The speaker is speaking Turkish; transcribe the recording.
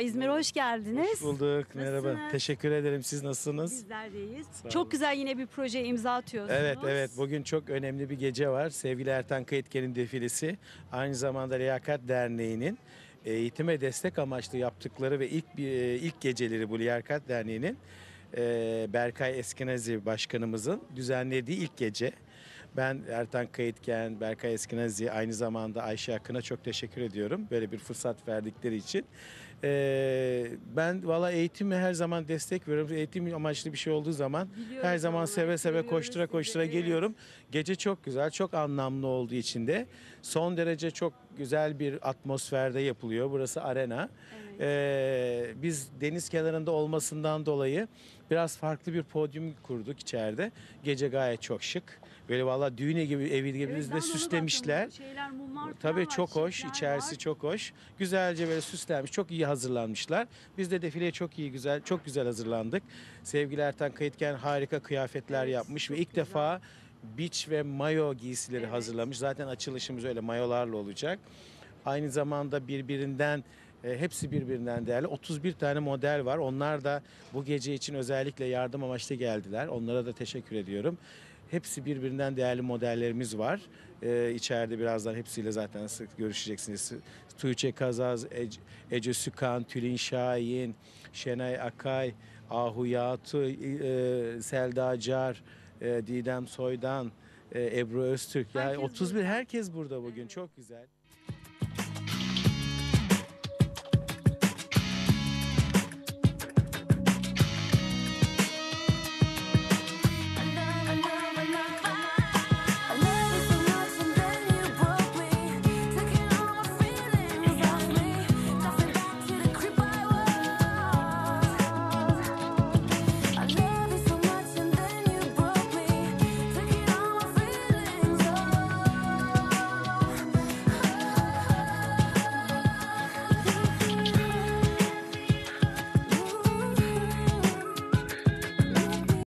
İzmir'e hoş geldiniz. Hoş bulduk. Merhaba. Nasılsınız? Teşekkür ederim. Siz nasılsınız? Bizler deyiz. olun. Çok güzel yine bir projeye imza atıyorsunuz. Evet evet bugün çok önemli bir gece var. Sevgili Ertan Kayıtken'in defilesi. Aynı zamanda Liyakat Derneği'nin eğitime destek amaçlı yaptıkları ve ilk bir- e, ilk geceleri bu Liyakat Derneği'nin e, Berkay Eskenazi başkanımızın düzenlediği ilk gece. Ben Ertan Kayıtken, Berkay Eskenazi aynı zamanda Ayşe Akın'a çok teşekkür ediyorum. Böyle bir fırsat verdikleri için. E, ben valla eğitime her zaman destek veriyorum. Eğitim amaçlı bir şey olduğu zaman Biliyoruz her zaman seve seve koştura sizi, koştura evet. geliyorum. Gece çok güzel, çok anlamlı olduğu için de son derece çok güzel bir atmosferde yapılıyor. Burası arena. Evet. Ee, biz deniz kenarında olmasından dolayı biraz farklı bir podyum kurduk içeride. Gece gayet çok şık. Böyle valla düğüne gibi evi gibi Evet, de süslemişler. Şeyler, mumlar Tabii var, çok hoş. içerisi var. çok hoş. Güzelce böyle süslenmiş. Çok iyi hazırlanmışlar. Biz de defileye çok iyi güzel, çok güzel hazırlandık. Sevgili Ertan Kayıtken harika kıyafetler Evet, yapmış ve ilk güzel. defa beach ve mayo giysileri Evet. hazırlamış. Zaten açılışımız öyle mayolarla olacak. Aynı zamanda birbirinden e, hepsi birbirinden değerli. 31 tane model var. Onlar da bu gece için özellikle yardım amaçlı geldiler. Onlara da teşekkür ediyorum. Hepsi birbirinden değerli modellerimiz var. Ee, içeride birazdan hepsiyle zaten sık görüşeceksiniz. Tuğçe Kazaz, Ece, Ece Sükan, Tülin Şahin, Şenay Akay, Ahu Yatu, e, Selda Acar, e, Didem Soydan, e, Ebru Öztürk. Yani Herkes 31 burada. herkes burada bugün. Evet. Çok güzel.